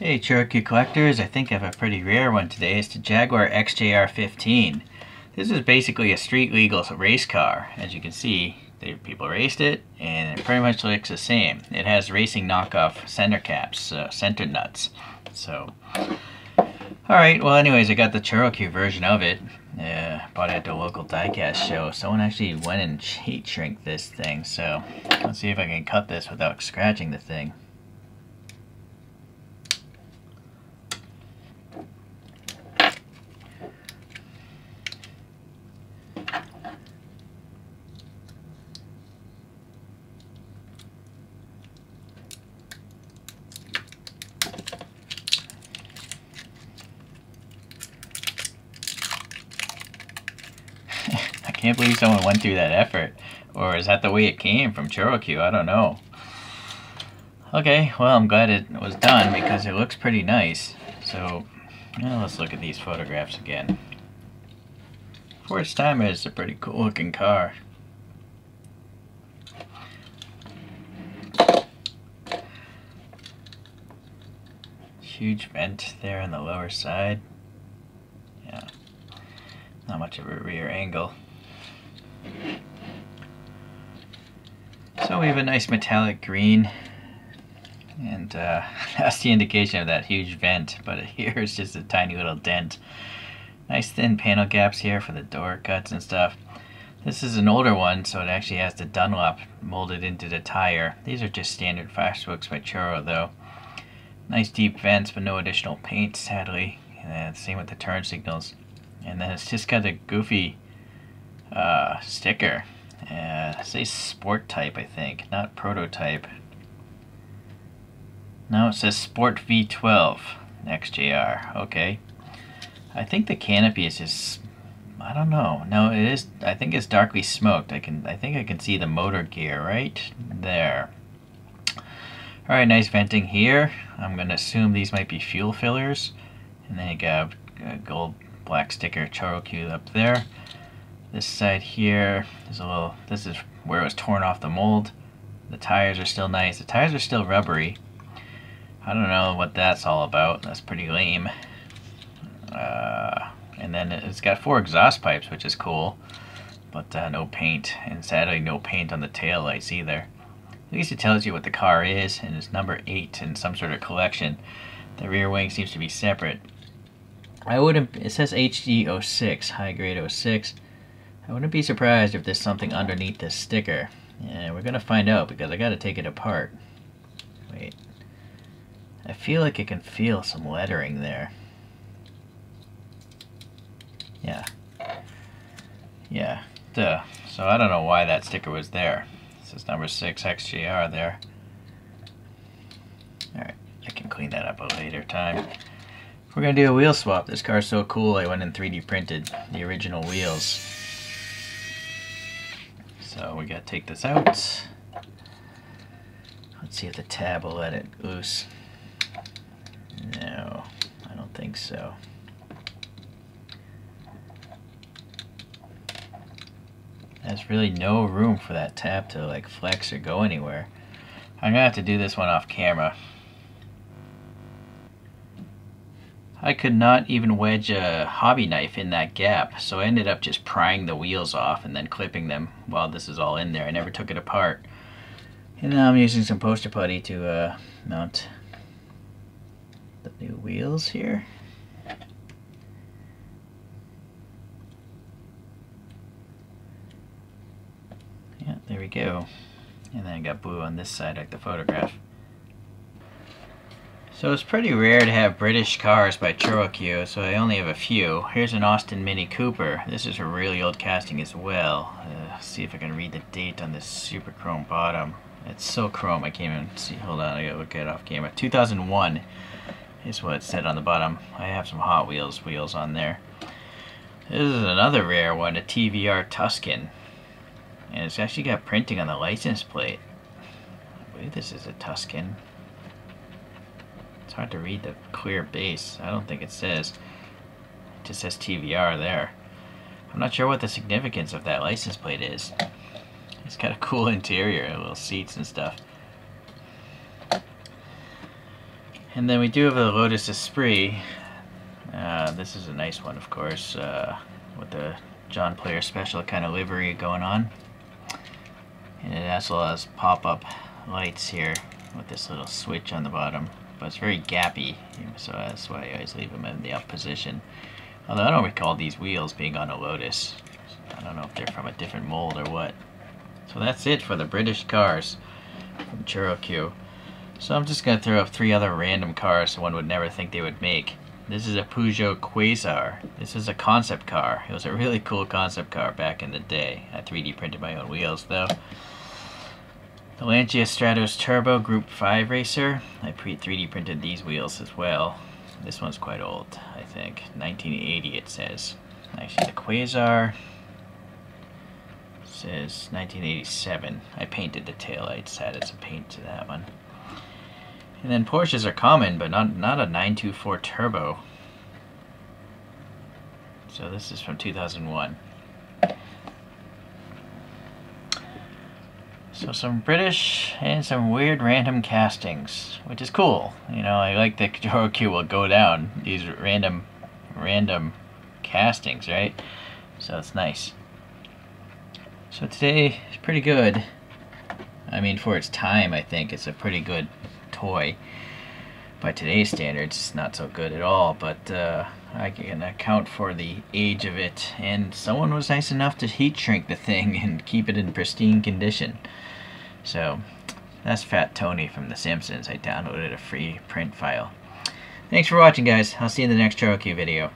Hey ChoroQ collectors, I think I have a pretty rare one today. It's the Jaguar XJR 15. This is basically a street legal race car. As you can see, people raced it and it pretty much looks the same. It has racing knockoff center caps, uh, center nuts. So, alright, well anyways, I got the ChoroQ version of it. Uh, bought it at the local diecast show. Someone actually went and heat shrink this thing, so let's see if I can cut this without scratching the thing. Can't believe someone went through that effort. Or is that the way it came from ChoroQ? I don't know. Okay, well, I'm glad it was done because it looks pretty nice. So, well, let's look at these photographs again. For its time, it's a pretty cool looking car. Huge vent there on the lower side. Yeah, not much of a rear angle. So we have a nice metallic green and uh, that's the indication of that huge vent but here is just a tiny little dent. Nice thin panel gaps here for the door cuts and stuff. This is an older one so it actually has the Dunlop molded into the tire. These are just standard Fastworks by Churro though. Nice deep vents but no additional paint sadly. And same with the turn signals. And then it's just got a goofy uh, sticker. Uh, say sport type, I think, not prototype. No, it says Sport V12 XJR. Okay. I think the canopy is just I don't know. No, it is I think it's darkly smoked. I can I think I can see the motor gear right there. Alright, nice venting here. I'm gonna assume these might be fuel fillers. And then you got a gold black sticker ChoroQ up there. This side here is a little, this is where it was torn off the mold. The tires are still nice. The tires are still rubbery. I don't know what that's all about. That's pretty lame. Uh, and then it's got four exhaust pipes, which is cool. But uh, no paint. And sadly, no paint on the tail lights either. At least it tells you what the car is, and it's number 8 in some sort of collection. The rear wing seems to be separate. I wouldn't, it says HG06, high grade 06. I wouldn't be surprised if there's something underneath this sticker. Yeah, we're gonna find out because I gotta take it apart. Wait. I feel like I can feel some lettering there. Yeah. Yeah, duh. So I don't know why that sticker was there. This is number 6 XJR there. Alright, I can clean that up a later time. We're gonna do a wheel swap. This car's so cool I went and 3D printed the original wheels. So we gotta take this out. Let's see if the tab will let it loose. No, I don't think so. There's really no room for that tab to like flex or go anywhere. I'm gonna have to do this one off camera. I could not even wedge a hobby knife in that gap, so I ended up just prying the wheels off and then clipping them while this is all in there. I never took it apart. And now I'm using some poster putty to uh, mount the new wheels here. Yeah, there we go. And then I got blue on this side like the photograph. So it's pretty rare to have British cars by ChoroQ, so I only have a few. Here's an Austin Mini Cooper. This is a really old casting as well. Uh, see if I can read the date on this super chrome bottom. It's so chrome, I can't even see. Hold on, I gotta look it off camera. 2001 is what it said on the bottom. I have some Hot Wheels wheels on there. This is another rare one, a TVR Tuscan. And it's actually got printing on the license plate. I believe this is a Tuscan. It's hard to read the clear base. I don't think it says. It just says TVR there. I'm not sure what the significance of that license plate is. It's got a cool interior, little seats and stuff. And then we do have a Lotus Esprit. Uh, this is a nice one, of course, uh, with the John Player Special kind of livery going on. And it also has pop-up lights here with this little switch on the bottom. But it's very gappy, so that's why I always leave them in the up position. Although I don't recall these wheels being on a Lotus. I don't know if they're from a different mold or what. So that's it for the British cars from ChoroQ. So I'm just going to throw up three other random cars one would never think they would make. This is a Peugeot Quasar. This is a concept car. It was a really cool concept car back in the day. I 3D printed my own wheels though. The Lancia Stratos Turbo Group 5 Racer. I pre 3D printed these wheels as well. This one's quite old, I think. 1980 it says. Actually, the Quasar says 1987. I painted the taillights, added some paint to that one. And then Porsches are common, but not, not a 924 Turbo. So this is from 2001. So some British and some weird random castings, which is cool. You know, I like that ChoroQ will go down these random, random castings, right? So it's nice. So today is pretty good. I mean, for its time, I think it's a pretty good toy. By today's standards, it's not so good at all, but uh, I can account for the age of it. And someone was nice enough to heat shrink the thing and keep it in pristine condition. So that's Fat Tony from The Simpsons. I downloaded a free print file. Thanks for watching, guys. I'll see you in the next ChoroQ video.